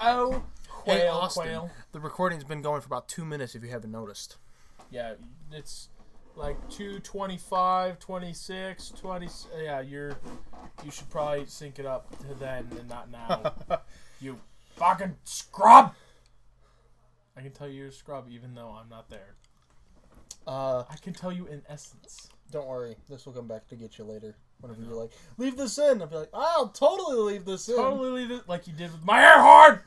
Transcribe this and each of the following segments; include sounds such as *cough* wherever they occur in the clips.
Oh, quail, hey, Austin. quail. The recording's been going for about two minutes. If you haven't noticed. Yeah, it's like 225, 26, 20. Yeah, you're. You should probably sync it up to then and not now. *laughs* you fucking scrub. I can tell you're a scrub even though I'm not there. Uh, I can tell you in essence. don't worry. This will come back to get you later. Whenever you're like, leave this in. I'll be like, I'll totally leave this in. Totally leave it like you did with my air horn.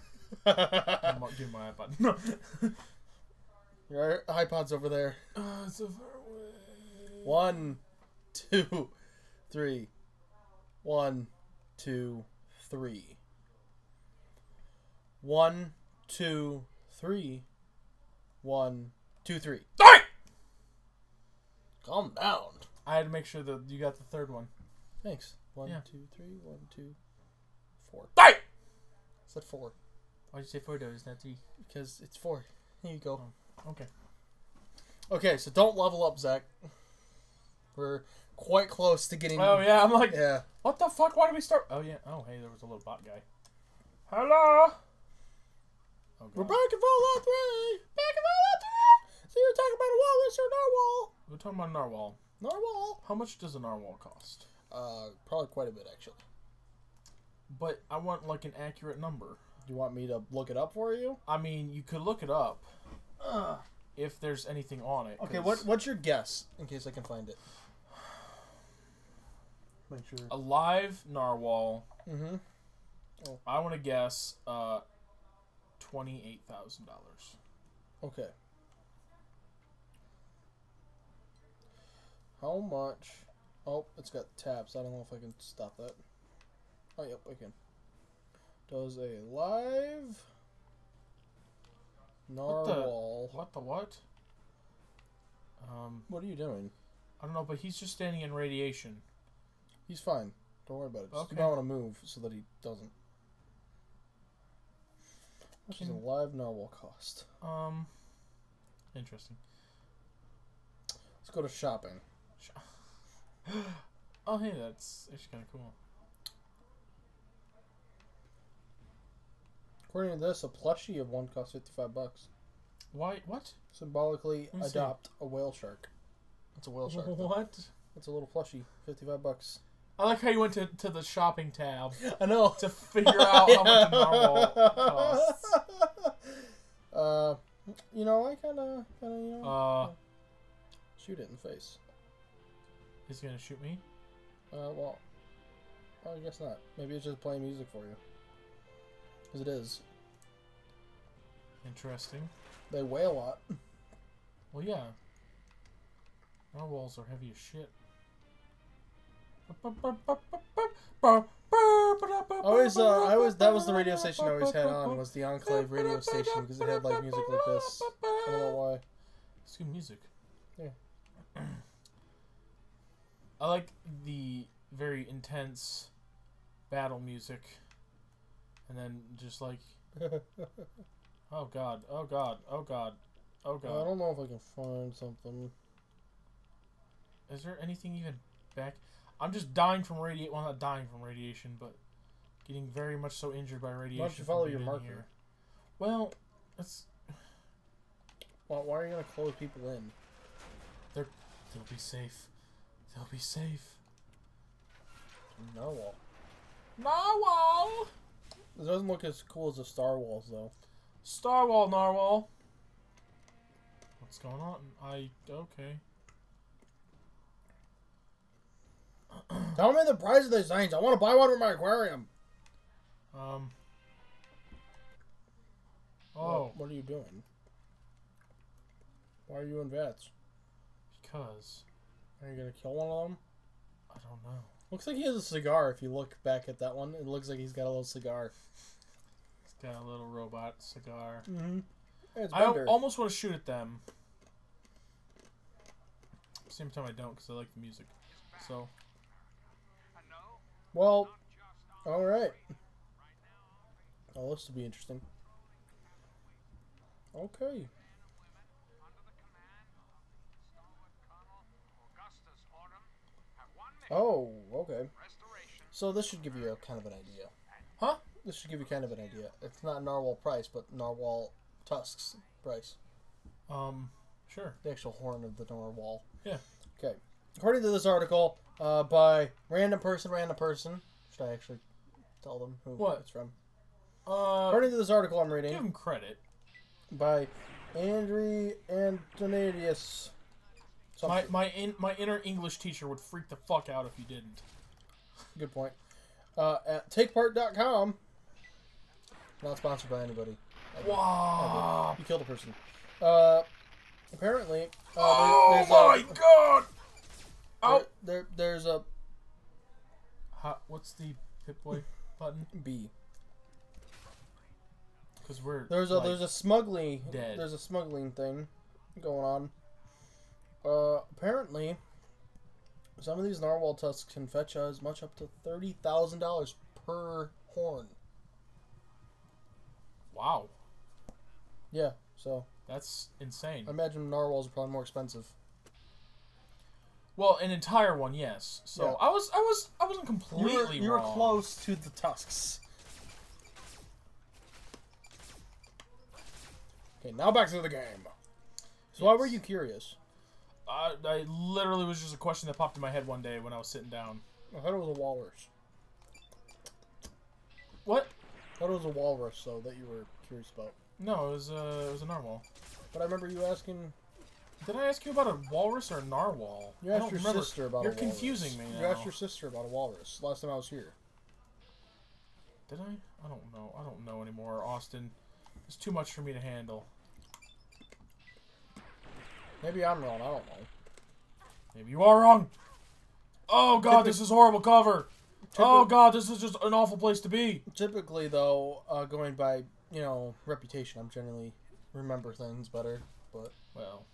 Give *laughs* not Give my iPod. No. *laughs* Your iPod's over there. Uh, so far away. One, two, three. One, two, three. One, two, three. One, two, three. Die! Calm down. I had to make sure that you got the third one. Thanks. One, Yeah. two, three. One, two, four. Die! I said four Why'd you say four does, not three? because it's four. Here you go. Okay. Okay, so don't level up, Zach. We're quite close to getting. Oh yeah, I'm like, Yeah. what the fuck? Why did we start? Oh yeah. Oh hey, there was a little bot guy. Hello. Oh, We're back in Fallout 3! Back in Fallout 3! So you're talking about a walrus or narwhal? We're talking about narwhal. Narwhal. How much does a narwhal cost? Uh, probably quite a bit, actually. But I want like an accurate number. Do you want me to look it up for you? I mean, you could look it up if there's anything on it. Okay, what what's your guess, in case I can find it? Make sure. a live narwhal? Mm-hmm. I want to guess uh, twenty-eight thousand dollars. Okay. How much? Oh, it's got tabs. I don't know if I can stop that. Oh, yep, I can. Does a live What the- narwhal? What the what? Um, What are you doing? I don't know, but he's just standing in radiation. He's fine. Don't worry about it. Just Okay. you might want to move so that he doesn't. Much does a live narwhal cost? Um, interesting. Let's go to shopping. *gasps* Oh, hey, that's actually kind of cool. According to this, a plushie of one costs fifty-five bucks. Why? What? Symbolically me see. adopt a whale shark. It's a whale shark. though. What? It's a little plushie, fifty-five bucks. I like how you went to, to the shopping tab *laughs* I know. to figure out how much *laughs* a narwhal costs. *laughs* Uh, you know, I kind of, kind of, you know, Uh, shoot it in the face. he's gonna shoot me. Uh, well, I guess not. Maybe it's just playing music for you. Because it is. Interesting. They weigh a lot. Well, yeah. Narwhals are heavy as shit. Always, uh, I always that was the radio station I always had on was the Enclave radio station because it had like music like this. I don't know why. It's good music. Yeah. I like the very intense battle music, and then just like, *laughs* oh god, oh god, oh god, oh god. I don't know if I can find something. Is there anything even back? I'm just dying from radiation. Well, not dying from radiation, but getting very much so injured by radiation. Why don't you follow your marker? Here. Well, that's. *sighs* Why, why are you gonna close people in? they'll be safe. They'll be safe. Narwhal. Narwhal. It doesn't look as cool as the Star Walls though. Starwall, Narwhal. What's going on? I okay. *clears throat* Tell me the price of these things. I want to buy one for my aquarium. Um. What- Oh, What, are you doing? Why are you in VATS? because Are you gonna kill one of them? I don't know. Looks like he has a cigar. If you look back at that one, it looks like he's got a little cigar. It's got a little robot cigar. Mm-hmm. It's I almost want to shoot at them. Same time I don't because I like the music. So Well, all right. Oh, this will be interesting. Okay. Oh, okay. So this should give you a kind of an idea. Huh? this should give you kind of an idea. It's not narwhal price, but narwhal tusks price. Um, sure. The actual horn of the narwhal. Yeah. Okay. According to this article, uh, by random person, random person. Should I actually tell them who What? it's from? Uh, According to this article I'm reading. give him credit. by Andrew Antonadius. My my in, my inner English teacher would freak the fuck out if you didn't. Good point. Uh, at takepart.com. Not sponsored by anybody. Wow. You killed a person. Uh, apparently, uh, Oh my a, god! Oh. there, there, there's a How, what's the Pip Boy *laughs* button? B. Because we're There's a like, there's a smuggling dead. there's a smuggling thing going on. Uh, apparently, some of these narwhal tusks can fetch as much up to thirty thousand dollars per horn. wow. Yeah, so That's insane. I imagine narwhals are probably more expensive. Well, an entire one, yes. So Yeah. I was I was I wasn't You were, completely you were close to the tusks. Okay, now back to the game. So why were you curious? I, I literally was just a question that popped in my head one day when I was sitting down. I thought it was a walrus. What? I thought it was a walrus, though, that you were curious about. No, it was uh, it was a narwhal. But I remember you asking. Did I ask you about a walrus or a narwhal? You asked your remember. sister about You're a walrus. confusing me now. You asked your sister about a walrus last time I was here. Did I? I don't know. I don't know anymore, Austin. It's too much for me to handle. Maybe I'm wrong. I don't know. Maybe you are wrong. Oh god, this is horrible cover. Oh god, this is just an awful place to be. Typically, though, uh, going by you know reputation, I'm generally remember things better. But Well,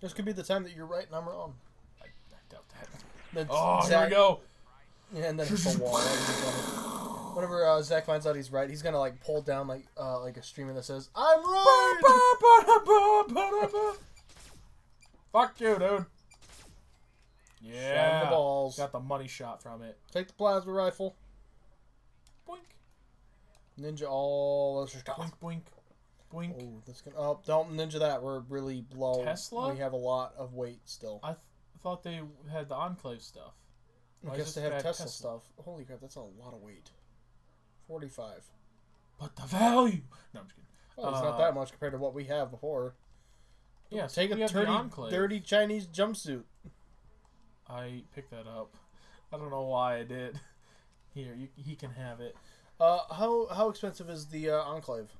this could be the time that you're right and I'm wrong. I, I doubt that. That's Oh, here we go. Yeah, and then it's a *laughs* wall. Whenever uh, Zach finds out he's right, he's gonna like pull down like uh, like a streamer that says "I'm right." Fuck you, dude. Yeah. the balls. Got the money shot from it. Take the plasma rifle, Boink, ninja all this stuff. boink, boink, boink. Oh, that's gonna. Oh, don't ninja that. We're really low. Tesla? We have a lot of weight still. I th- thought they had the Enclave stuff. I guess they have Tesla, Tesla? stuff. Holy crap, that's a lot of weight. Forty-five. But the value. No, I'm just kidding. Well, it's Uh, not that much compared to what we have before. Yeah, Take a have the dirty, Enclave. dirty Chinese jumpsuit. I picked that up. I don't know why I did. *laughs* Here, you, he can have it. Uh, how how expensive is the uh, Enclave?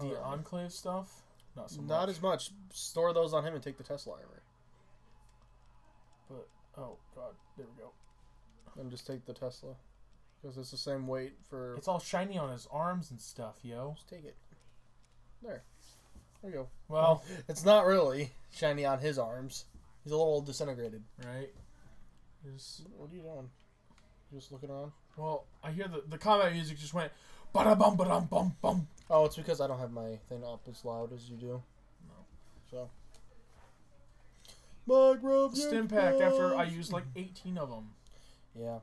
The Uh, Enclave stuff, not so Not much. as much. Store those on him and take the Tesla armor. But oh god, there we go. And just take the Tesla. Because it's the same weight for. It's all shiny on his arms and stuff, yo. Just take it. There. There you go. Well, It's not really shiny on his arms. He's a little disintegrated. right. There's, What are you doing? Just looking around? well, I hear the the combat music just went ba bum ba dum bum bum. Oh, it's because I don't have my thing up as loud as you do. No. So. Stimpak after I used like 18 of them. Yeah.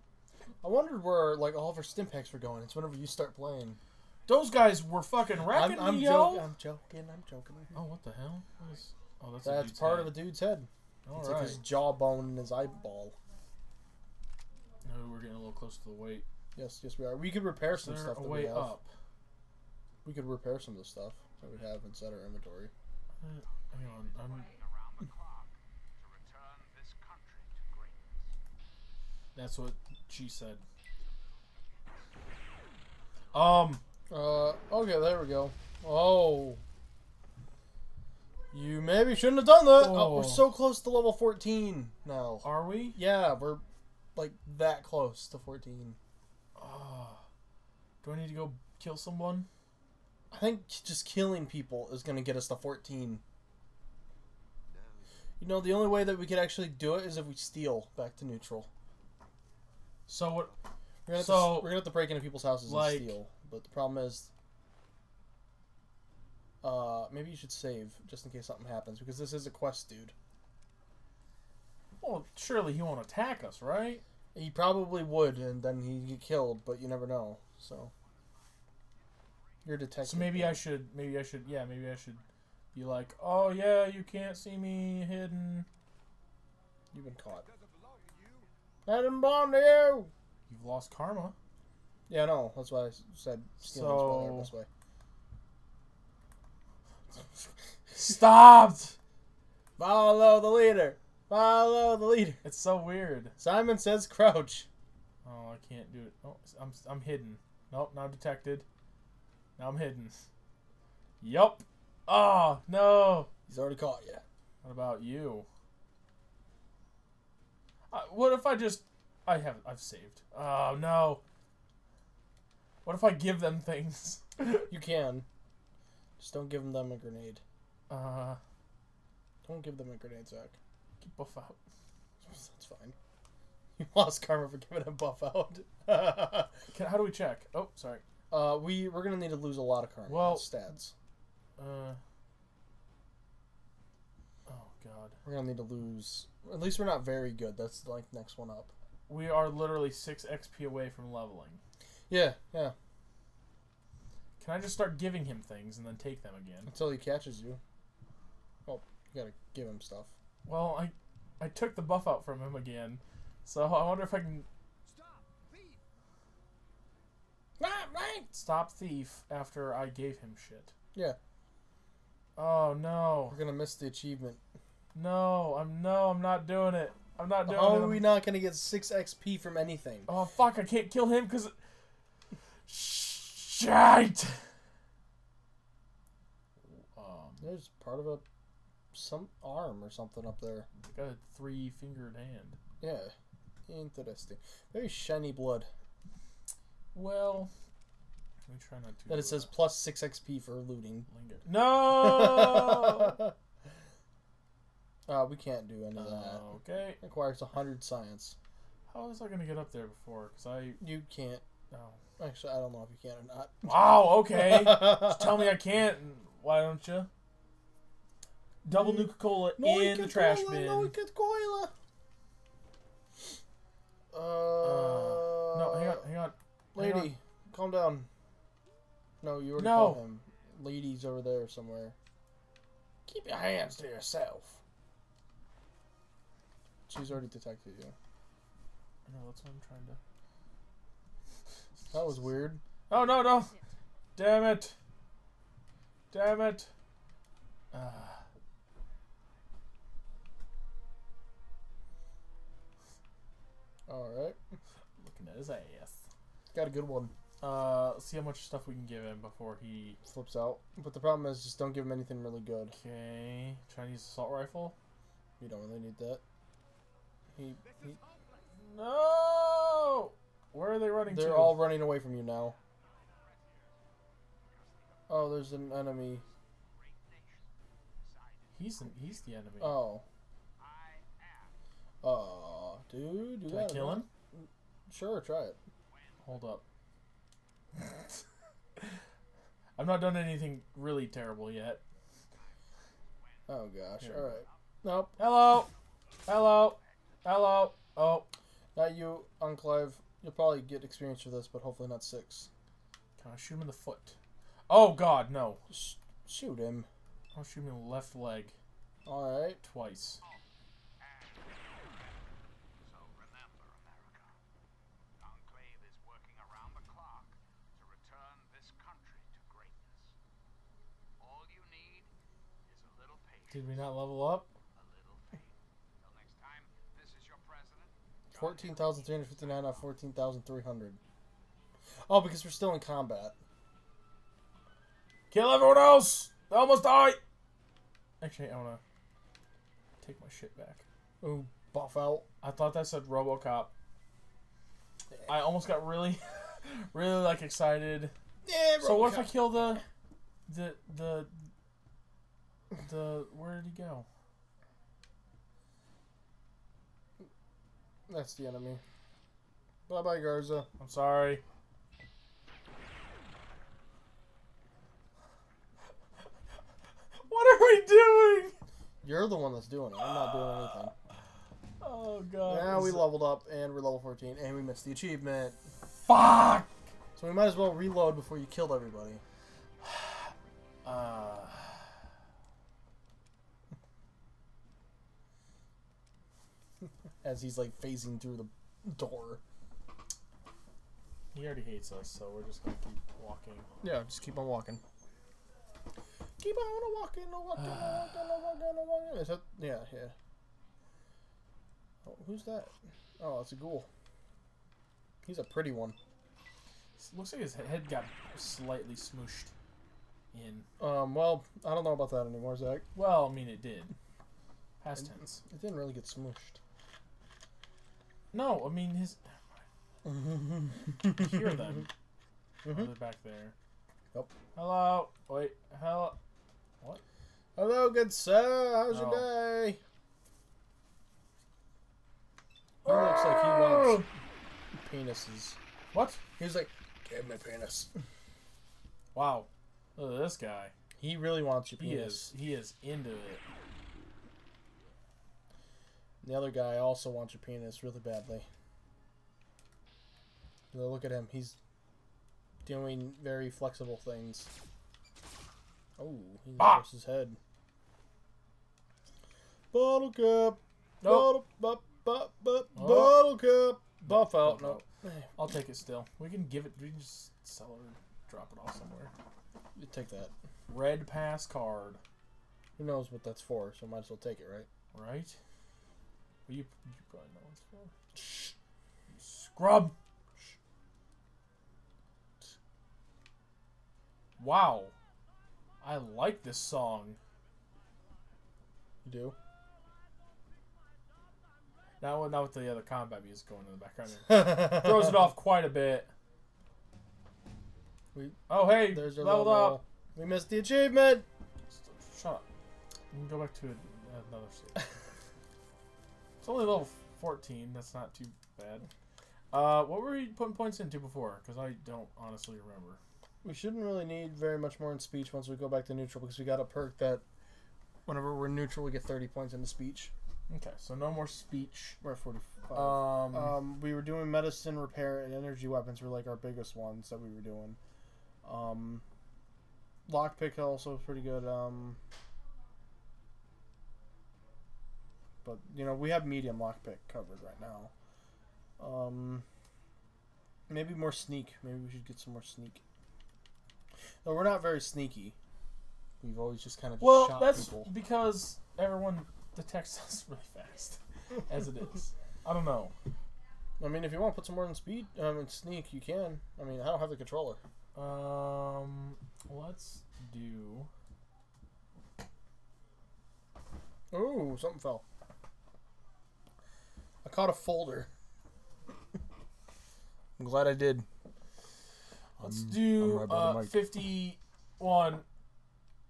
I wondered where like all of our Stimpaks were going. It's whenever you start playing. Those guys were fucking I'm, wrecking I'm, me, joking, yo. I'm joking. I'm joking. Oh, what the hell? What is, oh, that's, That's dude's part head. of a dude's head. All it's right. like his jawbone and his eyeball. No, we're getting a little close to the weight. Yes, yes, we are. We could repair Is some there stuff a that way we have. up? We could repair some of the stuff that we have inside our inventory. Uh, hang on. I'm, around the clock to return this country to greatness. that's what she said. Um, Uh, okay, there we go. Oh. You maybe shouldn't have done that. Oh. Oh. we're so close to level 14 now. are we? Yeah, we're like that close to 14. Ah. do I need to go kill someone? I think just killing people is going to get us to 14. You know, the only way that we could actually do it is if we steal back to neutral. So what? We're gonna, have, So, to, we're gonna have to break into people's houses like- and steal. But the problem is, uh, maybe you should save just in case something happens because this is a quest, dude. Well, surely he won't attack us, right? He probably would, and then he'd get killed, but you never know. So You're detective. So maybe I should, maybe I should, yeah, maybe I should be like, oh yeah, you can't see me hidden. You've been caught. Didn't belong to you. You've lost karma. Yeah, no, that's why I said So- this way. Stopped. Follow the leader. Follow the leader. It's so weird. Simon says crouch. Oh, I can't do it. Oh, I'm I'm hidden. Nope, now detected. Now I'm hidden. Yup. Oh no. He's already caught you. What about you? Uh, what if I just I have I've saved. Oh no. What if I give them things? *laughs* You can. Just don't give them a grenade. uh, Don't give them a grenade, Zach. keep Buffout. *laughs* That's fine. You lost karma for giving a Buffout. *laughs* Can, how do we check? Oh, sorry. uh, we we're gonna need to lose a lot of karma. Well- stats. Uh. Oh God. We're gonna need to lose. At least we're not very good. That's like next one up. We are literally six XP away from leveling. Yeah, yeah. Can I just start giving him things and then take them again? Until he catches you. Oh, you gotta give him stuff. Well, I I took the Buffout from him again, so I wonder if I can Stop! Thief! Ah, right. stop thief after I gave him shit. Yeah. Oh no, We're gonna miss the achievement. no, I'm no, I'm not doing it. I'm not doing How it. are we not gonna get six XP from anything? Oh fuck! I can't kill him because. Shite. Um, There's part of a some arm or something up there. got a three-fingered hand. Yeah. Interesting. Very shiny blood. Well, let me try not to. That it says plus six XP for looting. linger. No. *laughs* uh, we can't do any of that. okay. Requires a hundred science. How was I gonna get up there before? Cause I You can't. no. Actually, I don't know if you can or not. *laughs* Wow. Okay. Just tell me I can't. Why don't you? Double Nuka Cola No, in the trash Coca-Cola, bin. No, Coca-Cola. Uh, no, hang on, hang on. hang Lady, calm down. No, you already No. called him. Lady's over there somewhere. Keep your hands to yourself. She's already detected you. No, that's what I'm trying to. That was weird. Oh no no! Damn it! Damn it! Ah. Alright. looking at his ass. Got a good one. Uh, see how much stuff we can give him before he. Flips out. But the problem is just don't give him anything really good. Okay, Chinese assault rifle. You don't really need that. He, he No! Where are they running they're to? all running away from you now. Oh, there's an enemy. He's an, he's the enemy. Oh. I Oh, dude. You Can I gotta kill him? Sure, try it. Hold up. *laughs* I've not done anything really terrible yet. Oh gosh. All right. Nope. Hello, hello, hello. Oh, Not you, Enclave. You'll probably get experience for this, but hopefully not six. can I shoot him in the foot? Oh God, no! Sh- shoot him. I'll shoot him in the left leg All right. twice. Did we not level is 14,359 out of 14,300. Oh, because we're still in combat. Kill everyone else! They almost die! Actually, I wanna take my shit back. Ooh, Buffout. I thought that said Robocop. I almost got really, *laughs* really like excited. Yeah, so what if I kill the, the, the, the? Where did he go? That's the enemy. Bye bye, Garza. I'm sorry. What are we doing? You're the one that's doing it. I'm not doing anything. Oh god. Now we leveled up and we're level 14 and we missed the achievement. Fuck. So we might as well reload before you killed everybody. *sighs* Uh, As he's like phasing through the door. he already hates us, so we're just gonna keep walking. Yeah, just keep on walking. Keep on walking, walking, walking, *sighs* walking, walking. Is that? Yeah, yeah. Oh, who's that? Oh, it's a ghoul. He's a pretty one. Looks like his head got slightly smooshed in. Um, well, I don't know about that anymore, Zach. Well, I mean, it did. Past tense. It didn't really get smooshed. No, I mean his. Hear them. Oh, they're back there. Yep. Hello. Wait. Hello. What? Hello, good sir. How's your Oh. day? He looks like he wants penises. What? He was like, give me penis. Wow. Look at this guy. He really wants your He penis. is. He is into it. The other guy also wants your penis really badly. Look at him. He's doing very flexible things. Oh, he Ah! lost his head. Bottle cap. Nope. Bottle, bu- bu- bu- Oh. bottle cap. Buffout. Nope, No. I'll take it still. We can give it. We can just sell it or drop it off somewhere. You take that. Red pass card. Who knows what that's for, so might as well take it, right? Right? Well, you, you probably know what it's for. Shh. Scrub. Wow. I like this song. You do? Now, now with the other combat music going in the background, *laughs* throws it off quite a bit. We- oh, hey, There's our leveled level. up. We missed the achievement. Shut up. You can go back to another stage. *laughs* it's only level 14. That's not too bad. Uh, what were we putting points into before? Because I don't honestly remember. We shouldn't really need very much more in speech once we go back to neutral because we got a perk that whenever we're neutral we get 30 points into speech. Okay, so no more speech. We're at 45. Um, Um, we were doing medicine, repair, and energy weapons were like our biggest ones that we were doing. Um, lockpick also was pretty good. Um, but you know we have medium lockpick covered right now. Um, maybe more sneak. Maybe we should get some more sneak. No, we're not very sneaky. We've always just kind of well, shot that's people. because everyone detects *laughs* us really fast, as it is. I don't know. I mean, if you want to put some more in speed, um, in sneak, you can. I mean, I don't have the controller. Um, let's do. Ooh, something fell. I caught a folder. I'm glad I did. Let's Um, do I'm right uh, 51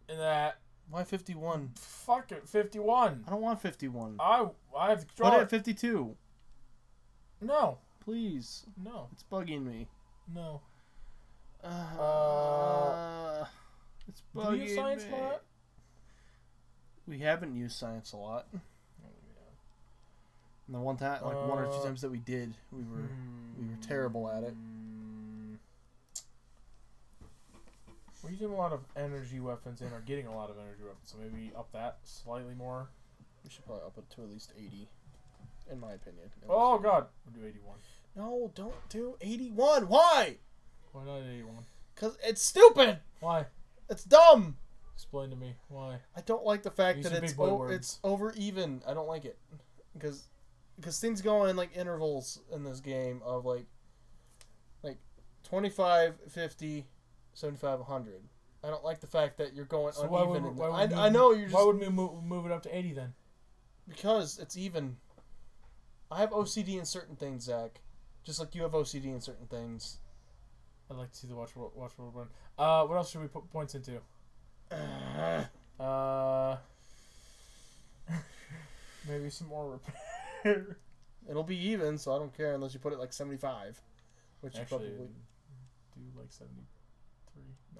in that. Why 51? Fuck it, 51. I don't want 51. I I have to draw it it. at 52. No, Please. no, It's bugging me. no. Uh, uh it's Do bugging you use science me. a lot? We haven't used science a lot. And the one time, like one or two Uh, times that we did, we were we were terrible at it. Mm. We're using a lot of energy weapons and are getting a lot of energy weapons, so maybe up that slightly more. We should probably up it to at least 80, in my opinion. Oh god, we'll do 81. No, don't do 81. Why? Why not 81? Because it's stupid. Why? It's dumb. Explain to me why. I don't like the fact Use that it's it's over even. I don't like it because because things go in like intervals in this game of like like 25, 50, 75, 100. I don't like the fact that you're going So why uneven. would, the- would I, I know you're just Why would we move, move it up to 80 then? because it's even. I have OCD in certain things, Zach. Just like you have OCD in certain things. I'd like to see the watch World- watch world run. Uh, what else should we put points into? *sighs* Uh, *laughs* maybe some more repair. *laughs* *laughs* It'll be even, so I don't care unless you put it like 75, which you Actually, probably. do like 73.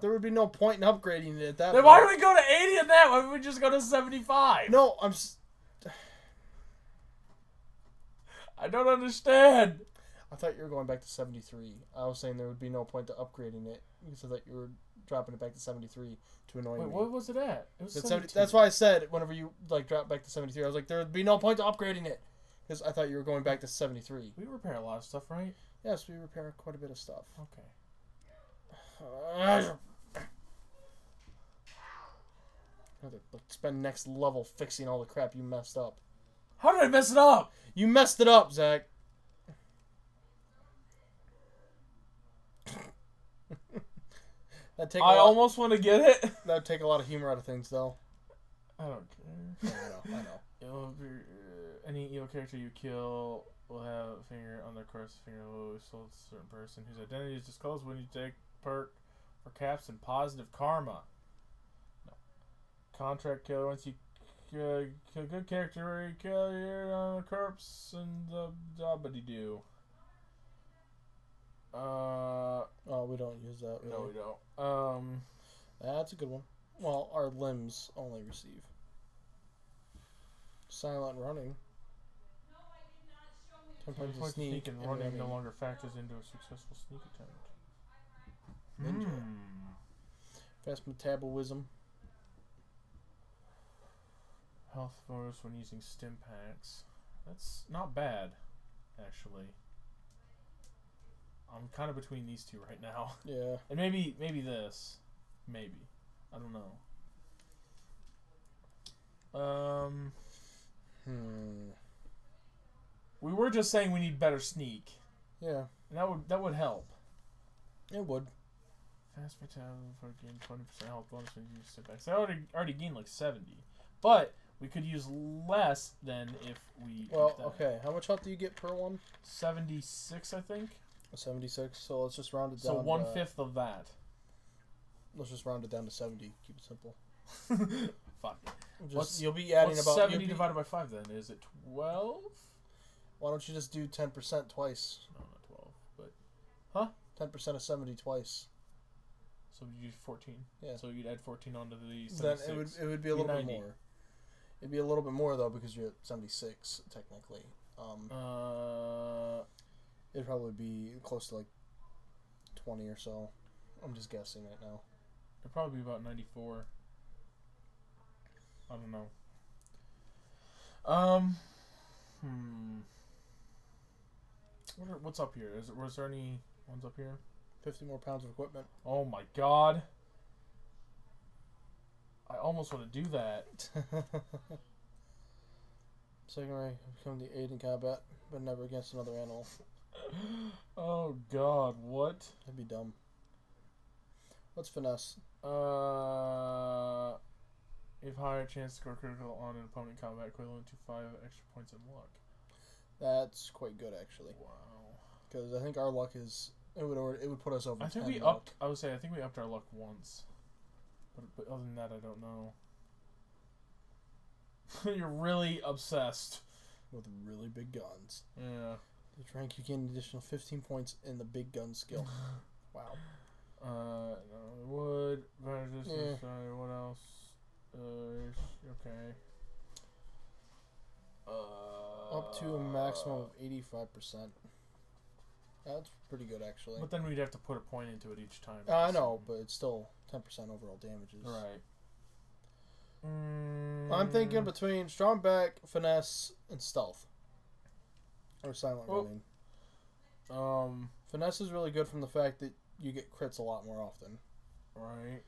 There would be no point in upgrading it at that. Then point. why do we go to 80 in that? Why don't we just go to 75? No, I'm. s- I don't understand. I thought you were going back to 73. I was saying there would be no point to upgrading it I thought you were dropping it back to 73 to annoy Wait, me. what was it at? It was That's, 70, that's why I said whenever you like drop back to 73, I was like there would be no point to upgrading it because I thought you were going back to 73. We repair a lot of stuff, right? Yes, we repair quite a bit of stuff. Okay. *sighs* Spend next level fixing all the crap you messed up. How did I mess it up? You messed it up, Zach. *laughs* take I lot, almost want to get it. that'd take a lot of humor out of things, though. I don't care. I know, I know. *laughs* Uh, any evil character you kill will have a finger on their corpse finger will sold a certain person whose identity is disclosed when you take part for caps and positive karma. No. Contract killer once you uh, kill a good character you kill your on a corpse and the dobbity do. Uh, Oh, we don't use that. Really. no, we don't. Um, That's a good one. Well, our limbs only receive. Silent running. Ten Ten points of points sneak, sneak and and running no longer factors into a successful sneak attempt. Ninja. Hmm. Fast metabolism. Health bonus when using stim packs. That's not bad, actually. I'm kind of between these two right now, *laughs* Yeah. and maybe maybe this, maybe I don't know. Um, Hmm. We were just saying we need better sneak, Yeah. and that would that would help. It would. Fast metabolism for gain twenty percent health bonus when you use Stimpaks. I already already gained like seventy, but we could use less than if we. Well, okay. How much health do you get per one? Seventy six, I think. Seventy-six. So let's just round it So down. one to, fifth of that. Let's just round it down to seventy. Keep it simple. *laughs* Fuck. Just, What's- you'll be adding about. seventy be- divided by five then? Is it twelve? Why don't you just do ten percent twice? No, not twelve. But Huh? Ten percent of seventy twice. so you use fourteen. Yeah. So you'd add fourteen onto the 76. Then it would it would be a little bit more. It'd be a little bit more though because you're at seventy six technically. Um, Uh, it'd probably be close to like twenty or so. I'm just guessing right now. it'd probably be about ninety-four. I don't know. Um, hmm. What are, what's up here? Is it, was there any ones up here? Fifty more pounds of equipment. Oh my god. I almost want to do that. *laughs* Second rank, become the aid in combat, but never against another animal. *gasps* oh god, what? That'd be dumb. What's finesse? Uh, if higher chance to score critical on an opponent combat equivalent to five extra points in luck. That's quite good actually, Wow. because I think our luck is it would or- it would put us over. I think 10 we luck. upped. I would say I think we upped our luck once, but, but other than that, I don't know. *laughs* You're really obsessed. with really big guns. Yeah. Each rank you gain an additional 15 points in the big gun skill. *laughs* wow. Uh, no, wood, advantages, Yeah. sorry, what else? Uh, okay. Uh, Up to a maximum of 85%. That's pretty good actually. But then we'd have to put a point into it each time. Uh, I know, but it's still 10% overall damages. Right. I'm thinking Mm, between strong back, finesse, and stealth. Or silent Well- running. Um. Finesse is really good from the fact that you get crits a lot more often. Right.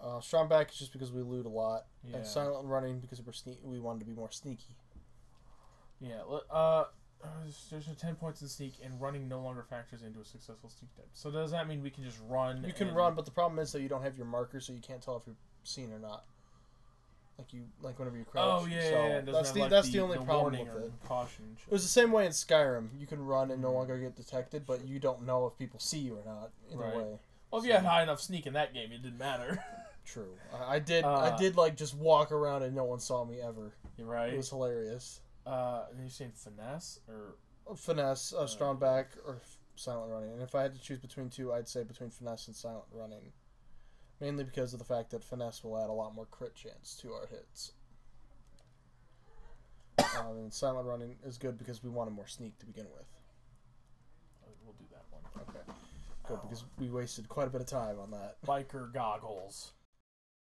Uh, strong back is just because we loot a lot, Yeah. and silent running because we're sne- we wanted to be more sneaky. Yeah. le- Uh. There's a ten points in sneak, and running no longer factors into a successful sneak type. So does that mean we can just run? You can run, but the problem is that you don't have your marker, so you can't tell if you're seen or not. Like you, like whenever you crouch. Oh yeah, so yeah, yeah. that's the like, that's the, the only problem with it. Caution. It was the same way in Skyrim. You can run and no longer get detected, but you don't know if people see you or not. Either Right. way, Well, if you had high enough sneak in that game, it didn't matter. *laughs* true. I, I did. Uh, I did like just walk around and no one saw me ever. You're right. It was hilarious. Uh, and you're saying finesse or Finesse, uh, strong back, or f- silent running. And if I had to choose between two, I'd say between finesse and silent running. Mainly because of the fact that finesse will add a lot more crit chance to our hits. *coughs* Um, and silent running is good because we wanted more sneak to begin with. We'll do that one. Okay. Good, because we wasted quite a bit of time on that. Biker goggles.